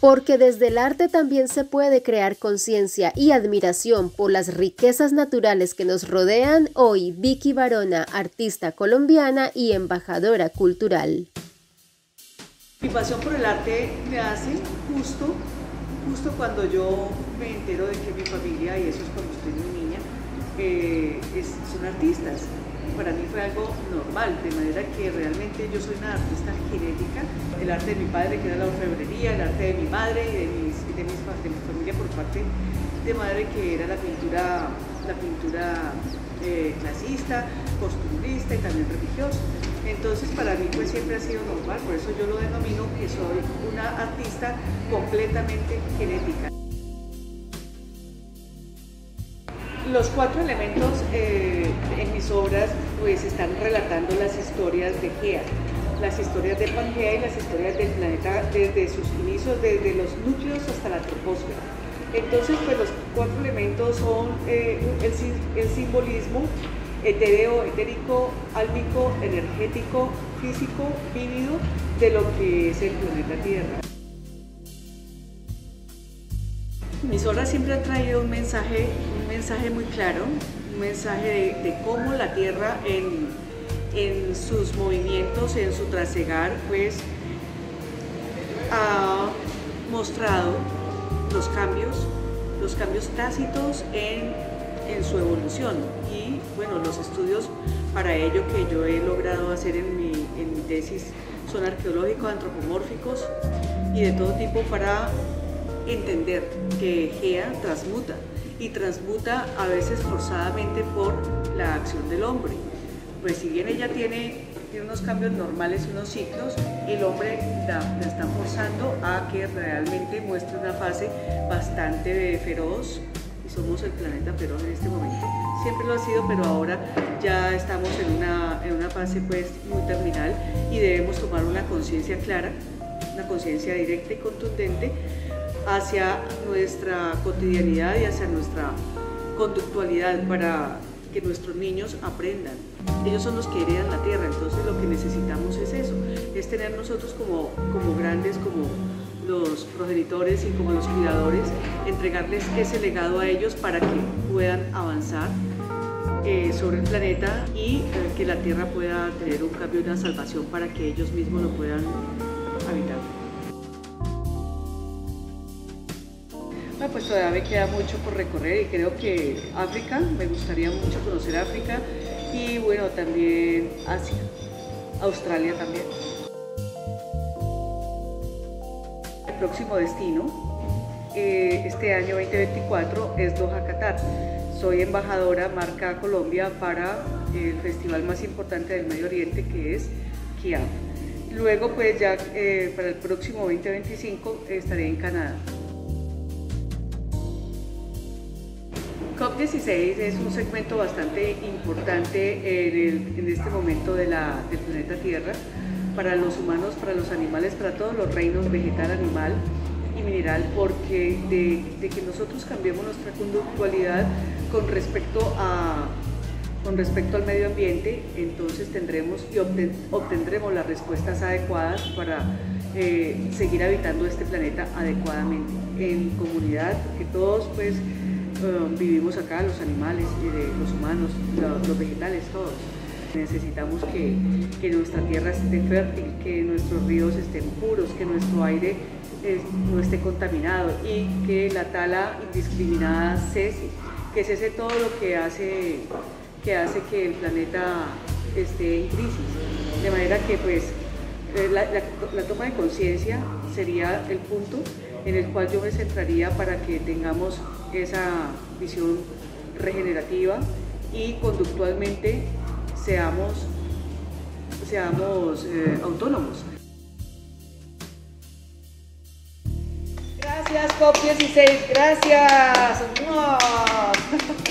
Porque desde el arte también se puede crear conciencia y admiración por las riquezas naturales que nos rodean, hoy Vicky Barona, artista colombiana y embajadora cultural. Mi pasión por el arte me hace justo, justo cuando yo me entero de que mi familia, y eso es cuando estoy muy niña, eh, son artistas. Para mí fue algo normal, de manera que realmente yo soy una artista genética. El arte de mi padre, que era la orfebrería, el arte de mi madre y de, mis, de, mis, de mi familia por parte de madre, que era la pintura, la pintura eh, clasista, costumbrista y también religiosa. Entonces para mí pues siempre ha sido normal, por eso yo lo denomino que soy una artista completamente genética. Los cuatro elementos eh, en mis obras pues están relatando las historias de Gea, las historias de Pangea y las historias del planeta desde sus inicios, desde los núcleos hasta la troposfera. Entonces pues los cuatro elementos son eh, el, simbolismo etéreo, etérico, álmico, energético, físico, vívido de lo que es el planeta Tierra. Mis obras siempre han traído un mensaje, un mensaje muy claro, un mensaje de, cómo la Tierra en, en, sus movimientos, en su trasegar, pues ha mostrado los cambios, los cambios tácitos en, en su evolución. Y bueno, los estudios para ello que yo he logrado hacer en mi, en mi tesis son arqueológicos, antropomórficos y de todo tipo para entender que Gea transmuta y transmuta a veces forzadamente por la acción del hombre. Pues si bien ella tiene, tiene unos cambios normales unos ciclos, el hombre la, está forzando a que realmente muestre una fase bastante feroz y somos el planeta feroz en este momento. Siempre lo ha sido, pero ahora ya estamos en una, en una fase pues muy terminal y debemos tomar una conciencia clara, una conciencia directa y contundente hacia nuestra cotidianidad y hacia nuestra conductualidad para que nuestros niños aprendan. Ellos son los que heredan la tierra, entonces lo que necesitamos es eso, es tener nosotros como, como grandes, como los progenitores y como los cuidadores, entregarles ese legado a ellos para que puedan avanzar eh, sobre el planeta y eh, que la tierra pueda tener un cambio una salvación para que ellos mismos lo puedan habitar. Bueno, pues todavía me queda mucho por recorrer y creo que África, me gustaría mucho conocer África y bueno, también Asia, Australia también. El próximo destino, eh, este año 2024, es Doha, Qatar. Soy embajadora marca Colombia para el festival más importante del Medio Oriente que es KIAF. Luego pues ya eh, para el próximo 2025 estaré en Canadá. COP16 es un segmento bastante importante en, este momento del planeta Tierra para los humanos, para los animales, para todos los reinos vegetal, animal y mineral, porque de, que nosotros cambiemos nuestra conductualidad con respecto, a, con respecto al medio ambiente, entonces tendremos y obtendremos las respuestas adecuadas para eh, seguir habitando este planeta adecuadamente en comunidad, que todos pues eh, vivimos acá, los animales, los humanos, los, vegetales, todos. Necesitamos que, nuestra tierra esté fértil, que nuestros ríos estén puros, que nuestro aire no esté contaminado y que la tala indiscriminada cese, que cese todo lo que hace que, hace que el planeta esté en crisis. De manera que pues eh, la toma de conciencia sería el punto en el cual yo me centraría para que tengamos esa visión regenerativa y conductualmente seamos, seamos eh, autónomos. Gracias COP16, gracias.